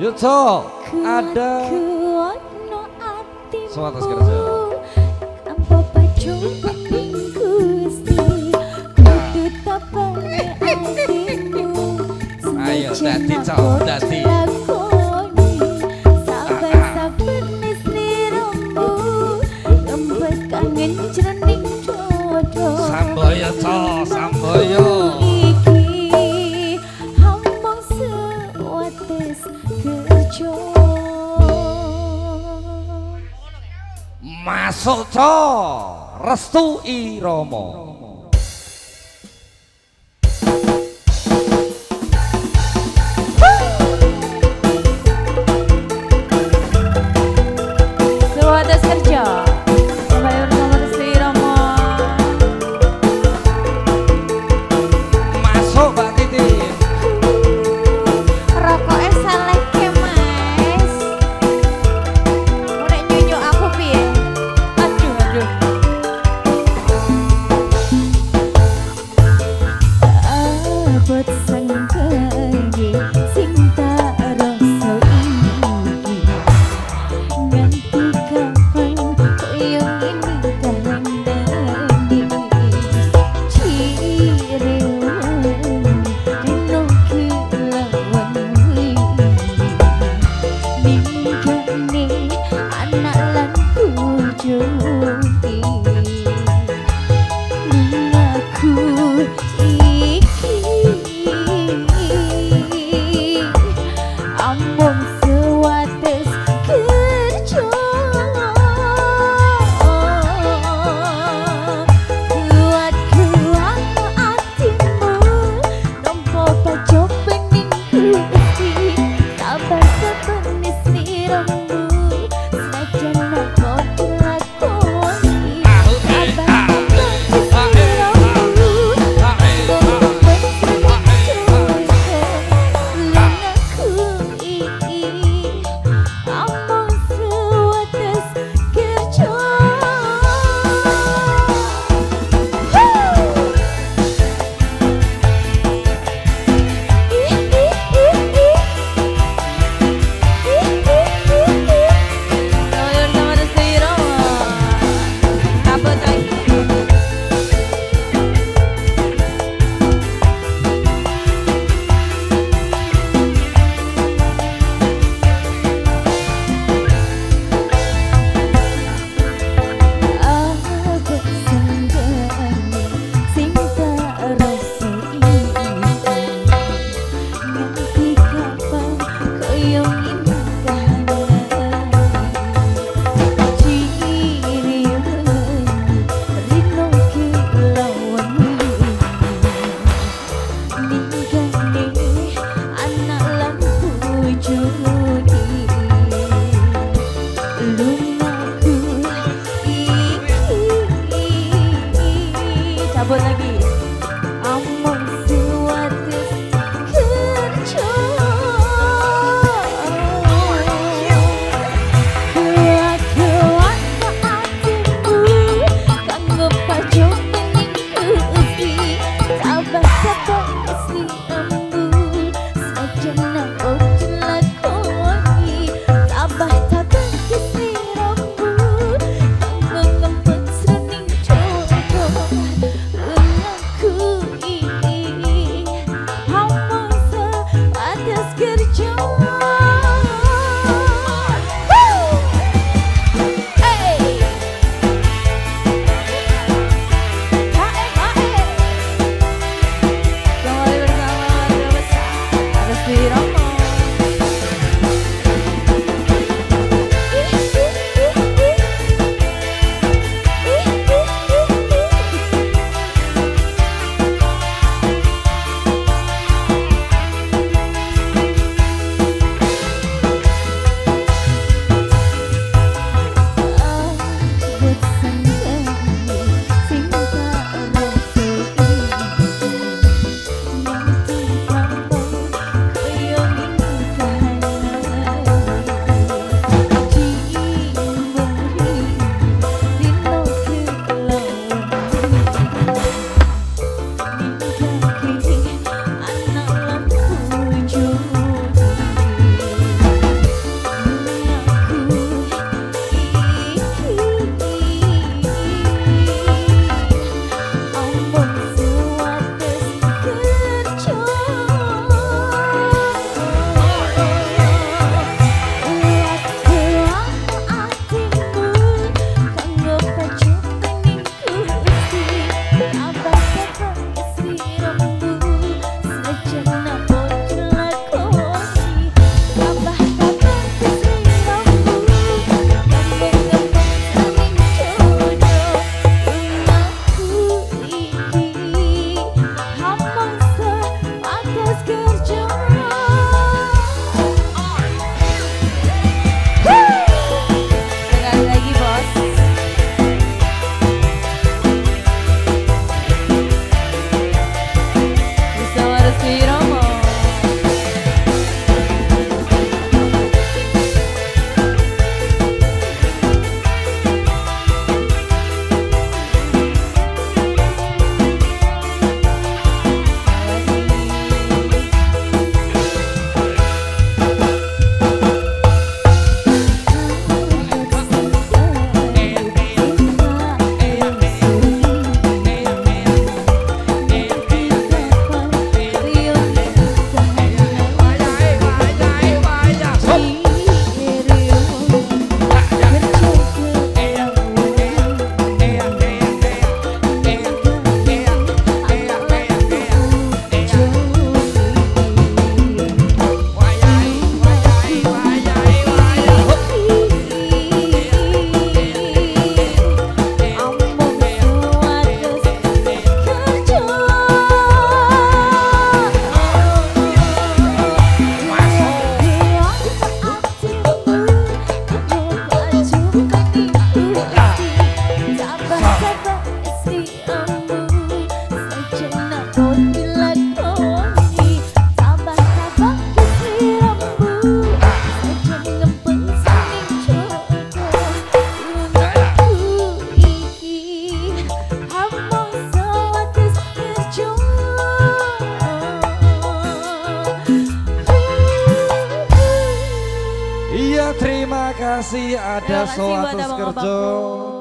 Yuto ada. Semangat atas kerja Ayo dati cok dati ah, ah. Samboyo cok samboyo. Kasoco Restu Iromo. Sewates kerja. Kasih ada Terima kasih